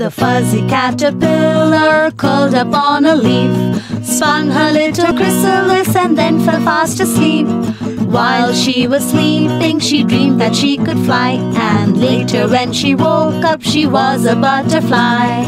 The fuzzy caterpillar curled up on a leaf, spun her little chrysalis and then fell fast asleep. While she was sleeping, she dreamed that she could fly, and later when she woke up, she was a butterfly.